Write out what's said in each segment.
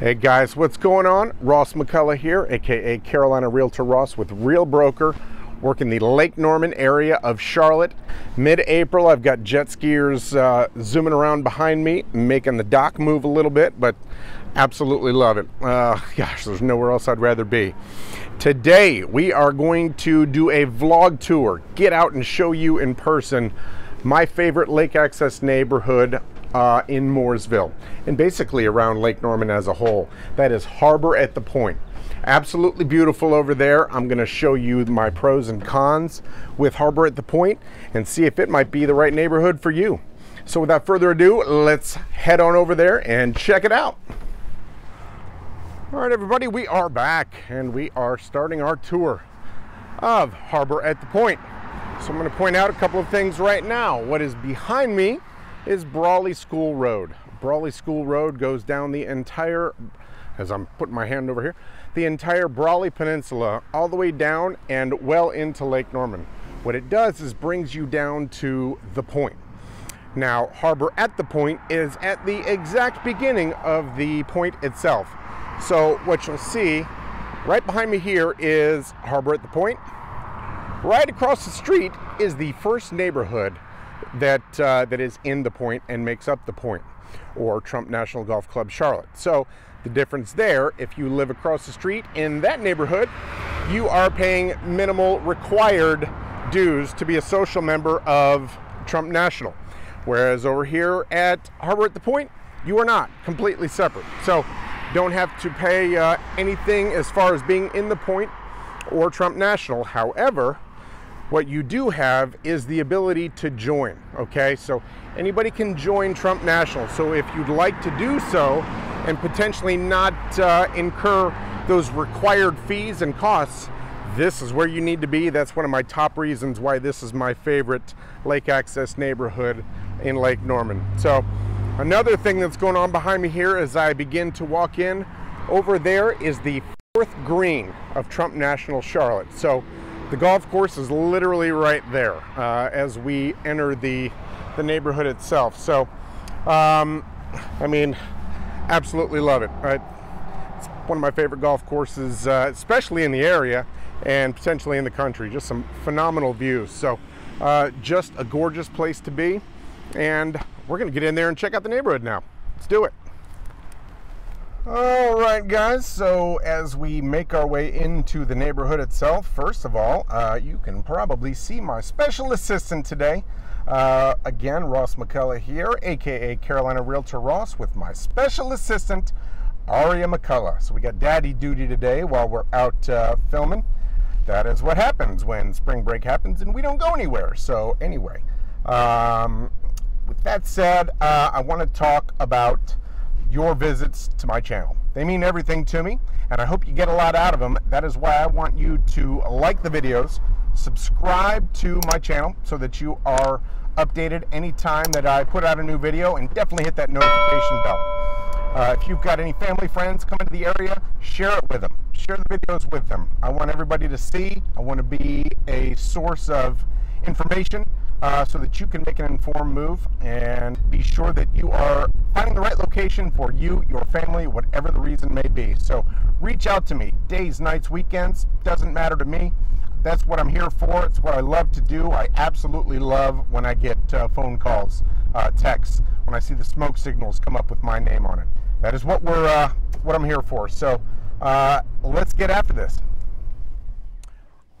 Hey guys, what's going on? Ross McCullough here, aka Carolina Realtor Ross with Real Broker, working the Lake Norman area of Charlotte. Mid-April, I've got jet skiers uh, zooming around behind me, making the dock move a little bit, but absolutely love it. Uh, gosh, there's nowhere else I'd rather be. Today, we are going to do a vlog tour, get out and show you in person my favorite lake access neighborhood uh, in Mooresville and basically around Lake Norman as a whole. That is Harbour at the Pointe. Absolutely beautiful over there. I'm going to show you my pros and cons with Harbour at the Pointe and see if it might be the right neighborhood for you. So without further ado, let's head on over there and check it out. All right, everybody, we are back and we are starting our tour of Harbour at the Pointe. So I'm going to point out a couple of things right now. What is behind me is Brawley School Road. Brawley School Road goes down the entire, as I'm putting my hand over here, the entire Brawley Peninsula all the way down and well into Lake Norman. What it does is brings you down to the point. Now, Harbour at the Pointe is at the exact beginning of the point itself. So what you'll see right behind me here is Harbour at the Pointe. Right across the street is the first neighborhood that uh, that is in the point and makes up the point or Trump National Golf Club Charlotte. So the difference there, if you live across the street in that neighborhood, you are paying minimal required dues to be a social member of Trump National. Whereas over here at Harbour at the Pointe, you are not completely separate. So don't have to pay uh, anything as far as being in the point or Trump National. However, what you do have is the ability to join, okay? So anybody can join Trump National. So if you'd like to do so and potentially not uh, incur those required fees and costs, this is where you need to be. That's one of my top reasons why this is my favorite lake access neighborhood in Lake Norman. So another thing that's going on behind me here as I begin to walk in, over there is the fourth green of Trump National Charlotte. So the golf course is literally right there uh, as we enter the, the neighborhood itself. So, um, I mean, absolutely love it. Right? It's one of my favorite golf courses, uh, especially in the area and potentially in the country. Just some phenomenal views. So, uh, just a gorgeous place to be. And we're going to get in there and check out the neighborhood now. Let's do it. All right, guys. So as we make our way into the neighborhood itself, first of all, uh, you can probably see my special assistant today. Uh, again, Ross McCullough here, aka Carolina Realtor Ross, with my special assistant, Aria McCullough. So we got daddy duty today while we're out uh, filming. That is what happens when spring break happens and we don't go anywhere. So anyway, um, with that said, uh, I want to talk about your visits to my channel. They mean everything to me, and I hope you get a lot out of them. That is why I want you to like the videos, subscribe to my channel so that you are updated anytime that I put out a new video, and definitely hit that notification bell. Uh, if you've got any family friends come into the area, share it with them. Share the videos with them. I want everybody to see. I want to be a source of information uh, so that you can make an informed move and be sure that you are finding the right location for you, your family, whatever the reason may be. So reach out to me. Days, nights, weekends, doesn't matter to me. That's what I'm here for. It's what I love to do. I absolutely love when I get uh, phone calls, uh, texts, when I see the smoke signals come up with my name on it. That is what we're uh, what I'm here for. So uh, let's get after this.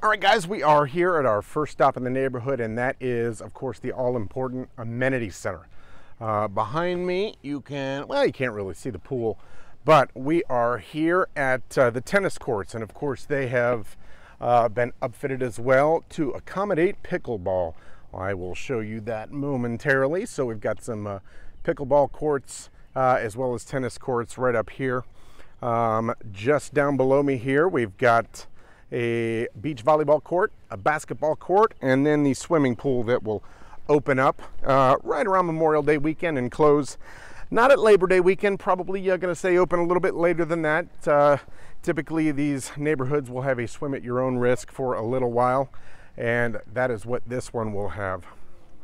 All right, guys, we are here at our first stop in the neighborhood, and that is, of course, the all-important amenity center. Uh, behind me, you can, well, you can't really see the pool, but we are here at uh, the tennis courts, and of course, they have uh, been upfitted as well to accommodate pickleball. I will show you that momentarily. So we've got some uh, pickleball courts uh, as well as tennis courts right up here. Um, just down below me here, we've got a beach volleyball court, a basketball court, and then the swimming pool that will open up uh, right around Memorial Day weekend and close not at Labor Day weekend, probably uh, going to stay open a little bit later than that. Uh, typically, these neighborhoods will have a swim at your own risk for a little while, and that is what this one will have.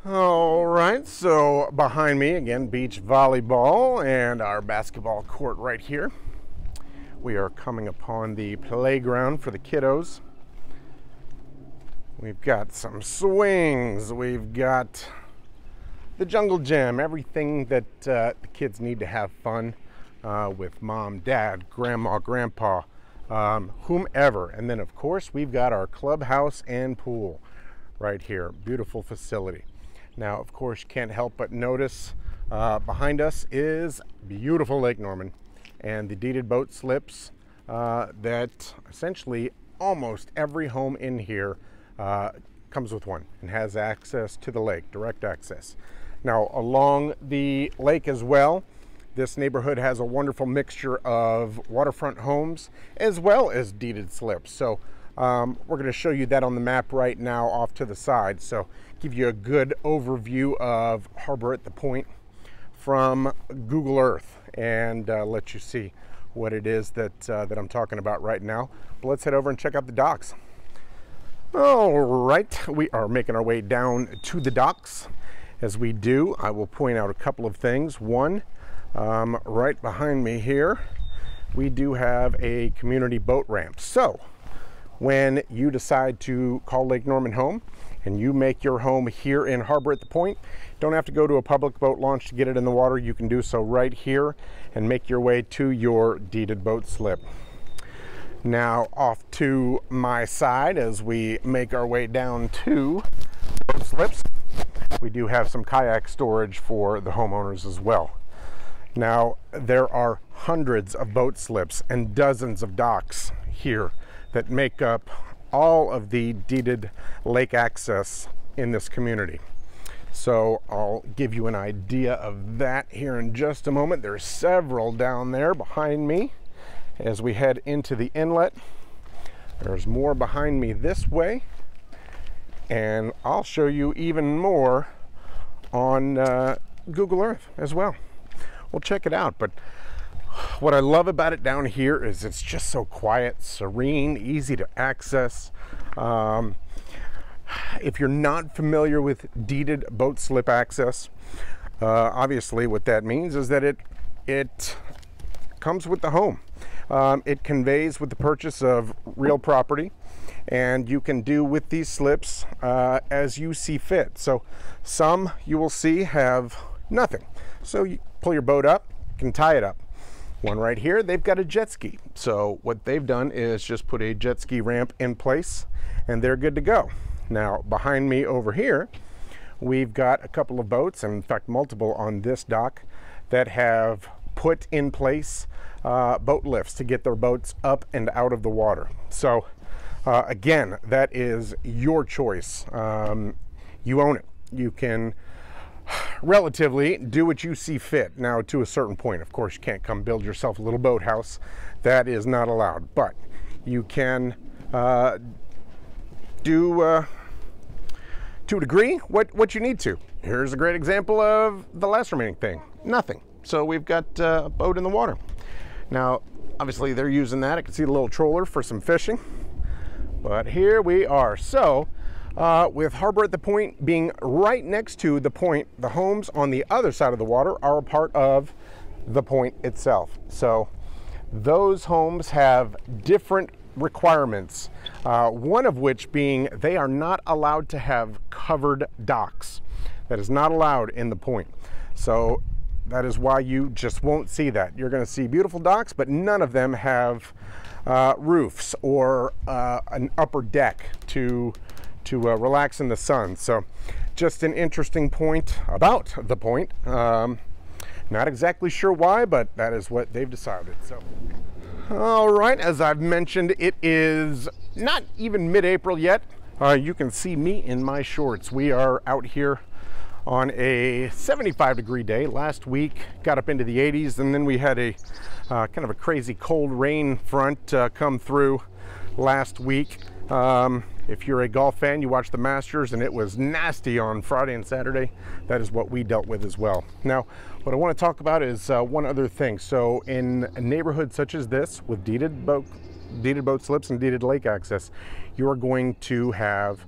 All right, so behind me, again, beach volleyball and our basketball court right here. We are coming upon the playground for the kiddos. We've got some swings. We've got the jungle gym, everything that uh, the kids need to have fun uh, with mom, dad, grandma, grandpa, um, whomever. And then, of course, we've got our clubhouse and pool right here. Beautiful facility. Now, of course, you can't help but notice uh, behind us is beautiful Lake Norman and the deeded boat slips uh, that essentially almost every home in here uh, comes with one and has access to the lake, direct access. Now, along the lake as well, this neighborhood has a wonderful mixture of waterfront homes as well as deeded slips. So um, we're going to show you that on the map right now off to the side. So give you a good overview of Harbour at the Pointe from Google Earth and uh, let you see what it is that, uh, that I'm talking about right now. But let's head over and check out the docks. All right, we are making our way down to the docks. As we do, I will point out a couple of things. One, um, right behind me here, we do have a community boat ramp. So when you decide to call Lake Norman home and you make your home here in Harbour at the Pointe, don't have to go to a public boat launch to get it in the water. You can do so right here and make your way to your deeded boat slip. Now off to my side as we make our way down to boat slips, we do have some kayak storage for the homeowners as well. Now, there are hundreds of boat slips and dozens of docks here that make up all of the deeded lake access in this community. So I'll give you an idea of that here in just a moment. There's several down there behind me as we head into the inlet. There's more behind me this way. And I'll show you even more on uh, Google Earth as well We'll check it out. But what I love about it down here is it's just so quiet, serene, easy to access. Um, if you're not familiar with deeded boat slip access, uh, obviously what that means is that it it comes with the home. Um, it conveys with the purchase of real property and you can do with these slips uh, as you see fit. So some you will see have nothing. So you pull your boat up, you can tie it up. One right here, they've got a jet ski. So what they've done is just put a jet ski ramp in place and they're good to go. Now behind me over here, we've got a couple of boats, and in fact multiple on this dock, that have put in place uh, boat lifts to get their boats up and out of the water. So uh, again, that is your choice. Um, you own it. You can relatively do what you see fit. Now, to a certain point, of course, you can't come build yourself a little boathouse. That is not allowed. But you can uh, do, uh, to a degree, what, what you need to. Here's a great example of the last remaining thing nothing. So we've got uh, a boat in the water. Now, obviously, they're using that. I can see the little troller for some fishing. But here we are. So, uh, with Harbour at the Pointe being right next to the point, the homes on the other side of the water are a part of the point itself. So those homes have different requirements, uh, one of which being they are not allowed to have covered docks. That is not allowed in the point. So that is why you just won't see that. You're going to see beautiful docks, but none of them have uh, roofs or uh, an upper deck to to uh, relax in the sun. So just an interesting point about the point. Um, not exactly sure why, but that is what they've decided. So, all right, as I've mentioned, it is not even mid-April yet. Uh, you can see me in my shorts. We are out here on a 75 degree day. Last week got up into the 80s, and then we had a uh, kind of a crazy cold rain front uh, come through last week. Um, if you're a golf fan, you watch the Masters and it was nasty on Friday and Saturday. That is what we dealt with as well. Now, what I want to talk about is uh, one other thing. So in a neighborhood such as this with deeded boat, deeded boat slips and deeded lake access, you are going to have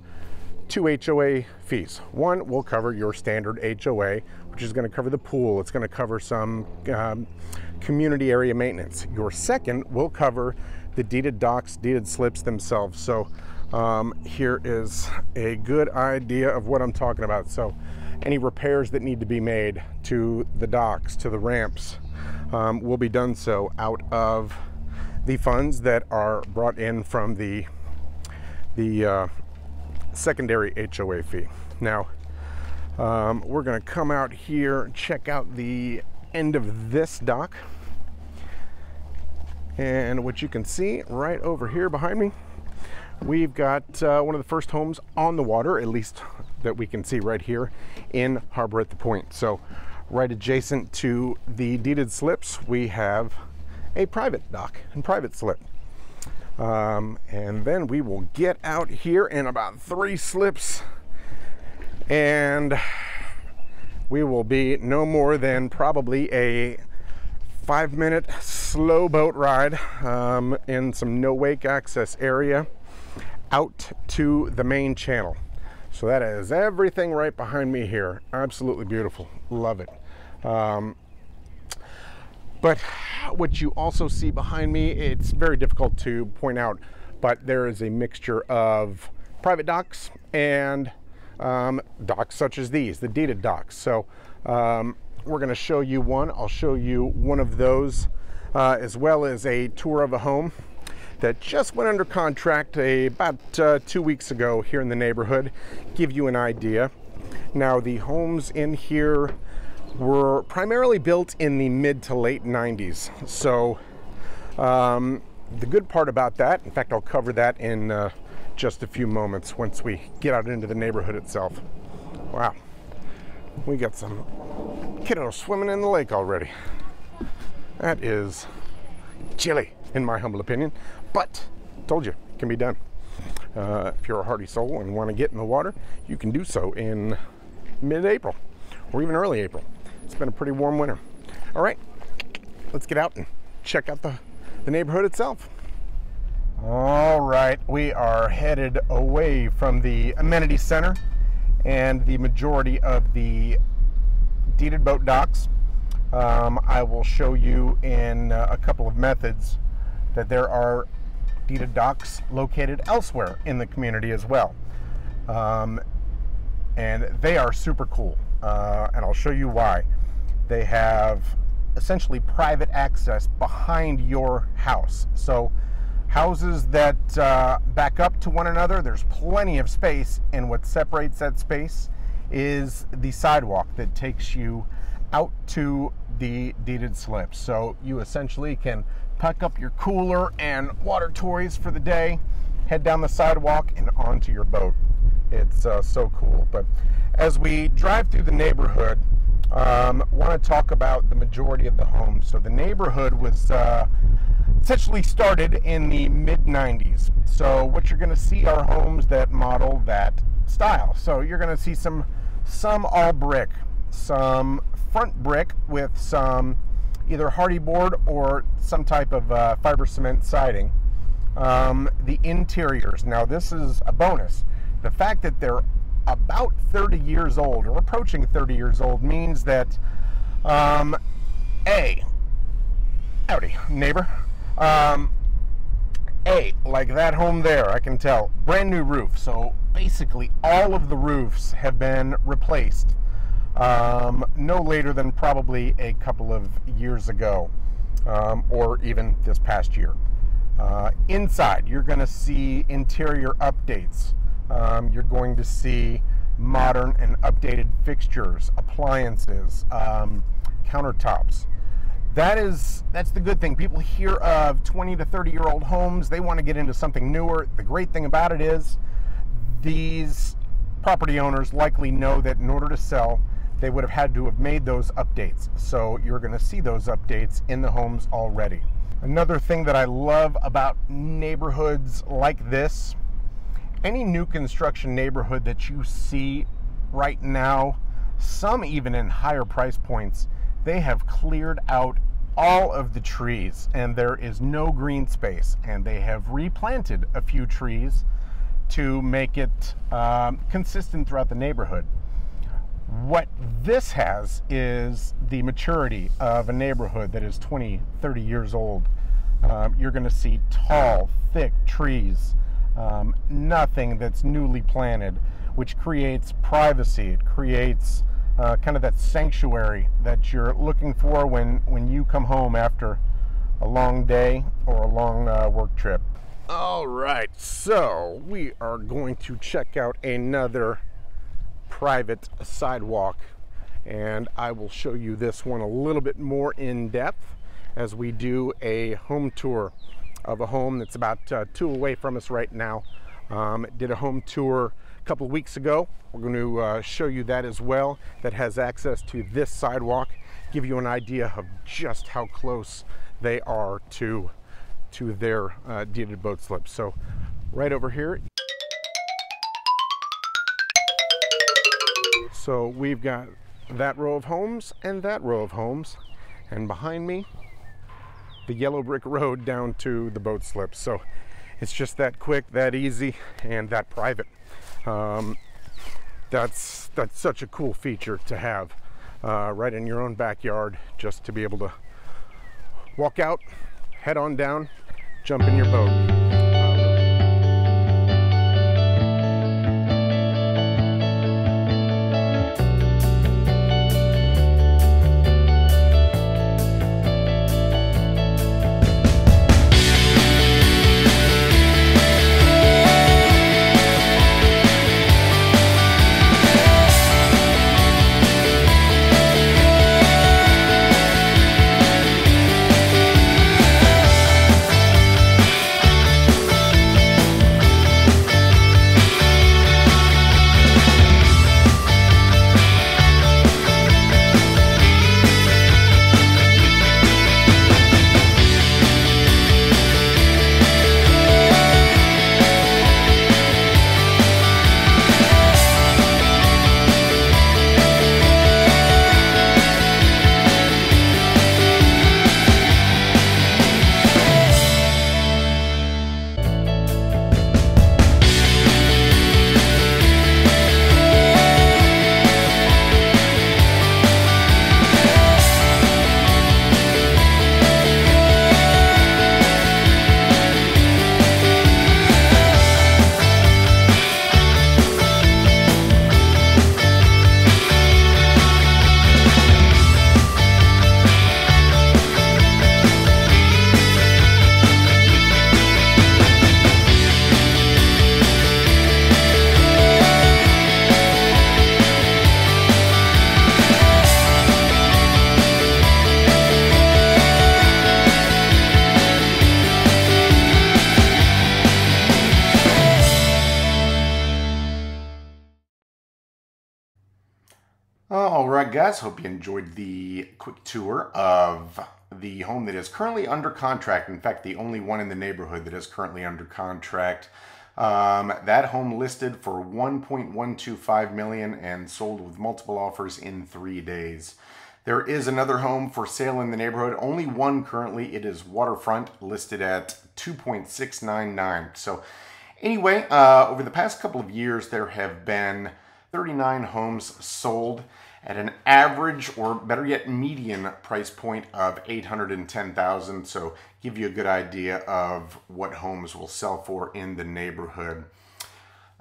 two HOA fees. One will cover your standard HOA, which is going to cover the pool. It's going to cover some um, community area maintenance. Your second will cover the deeded docks, deeded slips themselves. So um, here is a good idea of what I'm talking about. So any repairs that need to be made to the docks, to the ramps, um, will be done so out of the funds that are brought in from the the uh, secondary HOA fee. Now, um, we're going to come out here, check out the end of this dock. And what you can see right over here behind me, we've got uh, one of the first homes on the water, at least that we can see right here in Harbour at the Pointe. So right adjacent to the deeded slips, we have a private dock and private slip. Um, and then we will get out here in about three slips and we will be no more than probably a five minute slow boat ride um, in some no wake access area out to the main channel. So that is everything right behind me here. Absolutely beautiful. Love it. Um, but what you also see behind me, it's very difficult to point out, but there is a mixture of private docks and um, docks such as these, the deeded docks. So um, we're going to show you one. I'll show you one of those uh, as well as a tour of a home that just went under contract a, about uh, two weeks ago here in the neighborhood. Give you an idea. Now the homes in here were primarily built in the mid to late 90s. So um, the good part about that, in fact, I'll cover that in uh, just a few moments once we get out into the neighborhood itself. Wow, we got some kiddos swimming in the lake already. That is chilly, in my humble opinion, but told you, it can be done. Uh, if you're a hardy soul and want to get in the water, you can do so in mid-April or even early April. It's been a pretty warm winter. All right, let's get out and check out the, the neighborhood itself. All right, we are headed away from the amenity center and the majority of the deeded boat docks. Um, I will show you in uh, a couple of methods that there are deeded docks located elsewhere in the community as well. Um, and they are super cool, uh, and I'll show you why. They have essentially private access behind your house. So houses that uh, back up to one another. There's plenty of space, and what separates that space is the sidewalk that takes you out to the deeded slips. So you essentially can pack up your cooler and water toys for the day, head down the sidewalk, and onto your boat. It's uh, so cool. But as we drive through the neighborhood, um, want to talk about the majority of the homes. So the neighborhood was uh, essentially started in the mid 90s. So what you're going to see are homes that model that style. So you're going to see some some all brick, some front brick with some either Hardie board or some type of uh, fiber cement siding. Um, the interiors. Now this is a bonus. The fact that they're about 30 years old or approaching 30 years old means that um, a howdy neighbor um, a, like that home there, I can tell, brand new roof. So basically, all of the roofs have been replaced um, no later than probably a couple of years ago, um, or even this past year. Uh, inside, you're going to see interior updates. Um, you're going to see modern and updated fixtures, appliances, um, countertops that is that's the good thing people hear of 20 to 30 year old homes they want to get into something newer the great thing about it is these property owners likely know that in order to sell they would have had to have made those updates. So you're going to see those updates in the homes already. Another thing that i love about neighborhoods like this any new construction neighborhood that you see right now some even in higher price points they have cleared out all of the trees and there is no green space. And they have replanted a few trees to make it um, consistent throughout the neighborhood What this has is the maturity of a neighborhood that is 20, 30 years old. Um, you're going to see tall, thick trees, um, nothing that's newly planted, which creates privacy. It creates uh, kind of that sanctuary that you're looking for when, when you come home after a long day or a long uh, work trip. All right, so we are going to check out another private sidewalk and I will show you this one a little bit more in depth as we do a home tour of a home that's about uh, two away from us right now. Um, did a home tour a couple of weeks ago. We're going to uh, show you that as well. That has access to this sidewalk. Give you an idea of just how close they are to to their uh, deeded boat slips. So right over here. So we've got that row of homes and that row of homes. And behind me, the yellow brick road down to the boat slips. So it's just that quick, that easy, and that private. Um, that's, that's such a cool feature to have uh, right in your own backyard, just to be able to walk out, head on down, jump in your boat. Guys, hope you enjoyed the quick tour of the home that is currently under contract. In fact, the only one in the neighborhood that is currently under contract. Um, that home listed for 1.125 million and sold with multiple offers in three days. There is another home for sale in the neighborhood, only one currently. It is waterfront, listed at 2.699. So anyway, uh, over the past couple of years, there have been 39 homes sold at an average or better yet median price point of 810,000 so give you a good idea of what homes will sell for in the neighborhood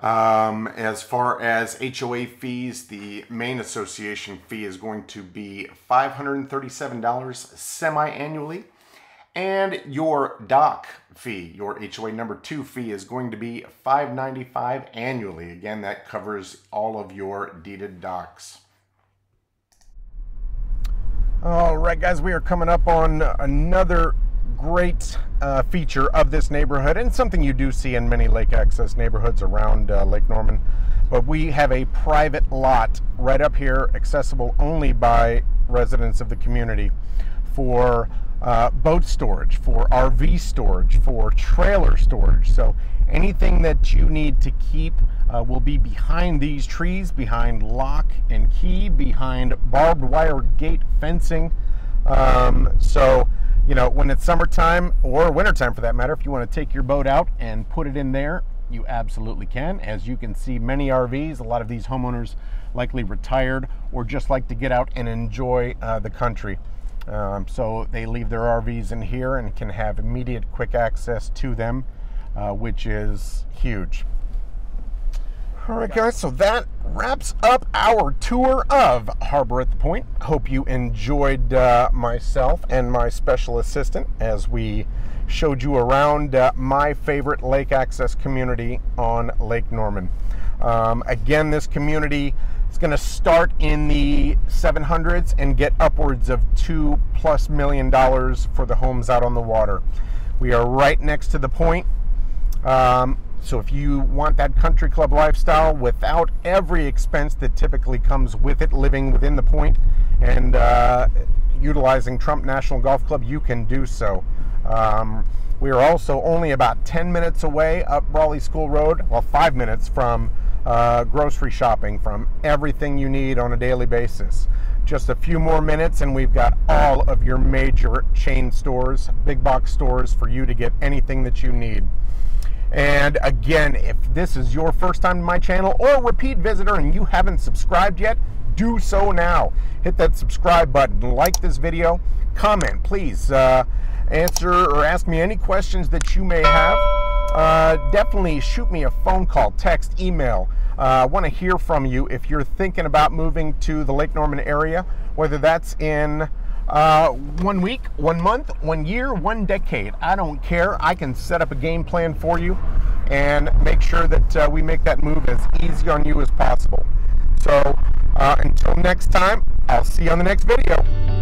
um, as far as HOA fees, the main association fee is going to be $537 semi-annually. And your dock fee, your HOA number two fee is going to be $595 annually. Again, that covers all of your deeded docks. All right, guys, we are coming up on another great uh, feature of this neighborhood and something you do see in many lake access neighborhoods around uh, Lake Norman. But we have a private lot right up here, accessible only by residents of the community for uh, boat storage, for RV storage, for trailer storage. So anything that you need to keep uh, will be behind these trees, behind lock and key, behind barbed wire gate fencing. Um, so, you know, when it's summertime or wintertime for that matter, if you want to take your boat out and put it in there, you absolutely can. As you can see, many RVs, a lot of these homeowners likely retired or just like to get out and enjoy uh, the country. Um, so they leave their RVs in here and can have immediate quick access to them, uh, which is huge. All right, guys, so that wraps up our tour of Harbour at the Pointe. Hope you enjoyed uh, myself and my special assistant as we showed you around uh, my favorite lake access community on Lake Norman. Um, again, this community is going to start in the 700s and get upwards of two plus million dollars for the homes out on the water. We are right next to the point. Um, so if you want that country club lifestyle without every expense that typically comes with it, living within the point and uh, utilizing Trump National Golf Club, you can do so. Um, we are also only about 10 minutes away up Brawley School Road, well, five minutes from uh, grocery shopping, from everything you need on a daily basis. Just a few more minutes, and we've got all of your major chain stores, big box stores for you to get anything that you need. And again, if this is your first time to my channel or repeat visitor and you haven't subscribed yet, do so now. Hit that subscribe button, like this video, comment, please. Uh, answer or ask me any questions that you may have. Uh, definitely shoot me a phone call, text, email. Uh, I want to hear from you if you're thinking about moving to the Lake Norman area, whether that's in uh, one week, one month, one year, one decade. I don't care. I can set up a game plan for you and make sure that uh, we make that move as easy on you as possible. So uh, until next time, I'll see you on the next video.